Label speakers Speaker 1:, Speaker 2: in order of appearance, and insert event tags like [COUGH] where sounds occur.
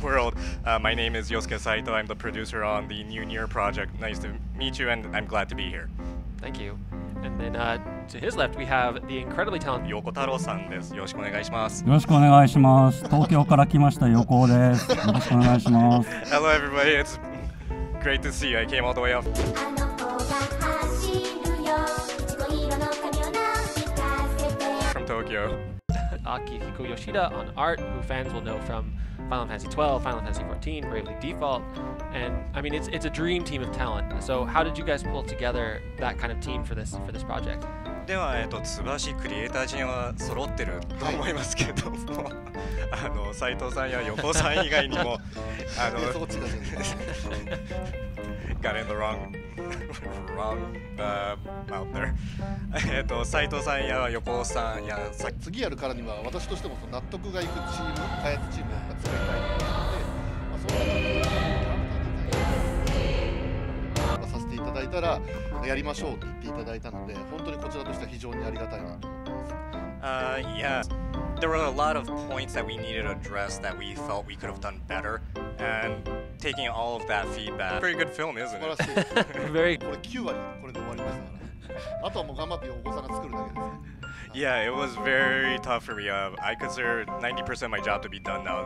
Speaker 1: [LAUGHS] world. Uh, my name is Yosuke Saito. I'm the producer on the New Nier project. Nice to meet you, and I'm glad to be here.
Speaker 2: Thank you. And then uh, to his left, we have the incredibly talented
Speaker 3: Yoko Taro san desu. Yoroshiku onegaishimasu. Yoroshiku onegaishimasu.
Speaker 1: Hello everybody. It's great to see you. I came all the way up. From Tokyo
Speaker 2: Akihiko Yoshida on art, who fans will know from Final Fantasy XII, Final Fantasy XIV, Bravely Default, and I mean it's it's a dream team of talent. So how did you guys pull together that kind of team for this for this project?
Speaker 1: では、えっと、つばしクリエイター陣は揃ってると思いますけども、あの斉藤さんや横尾さん以外にも、あの、[LAUGHS] [LAUGHS]
Speaker 4: そっちが全然
Speaker 1: got in the wrong, wrong、[LAUGHS] uh, out there。[LAUGHS] えっと、斉藤さんや横尾さんや、さ
Speaker 4: 次やるからには私としてもその納得がいくチーム開発チームをやっぱ作りたいと思って、まあ、その中でキャラクターデザインをさせていただいたらやりましょうって言っていただいたので本当にこちらとしては非常にありがたいなと思ってます。
Speaker 1: Uh, yeah, there were a lot of points that we needed to address that we felt we could have done better, and taking all of that feedback. Pretty good film,
Speaker 4: 素
Speaker 1: isn't
Speaker 4: 晴ら
Speaker 1: it?
Speaker 4: しい [LAUGHS] [LAUGHS]
Speaker 2: Very
Speaker 4: これ9割これで終わりましたからあとはもう頑張ってお子さんが作るだけですね
Speaker 1: Yeah, it was very tough for me. Uh, I consider 90% of my job to be done now.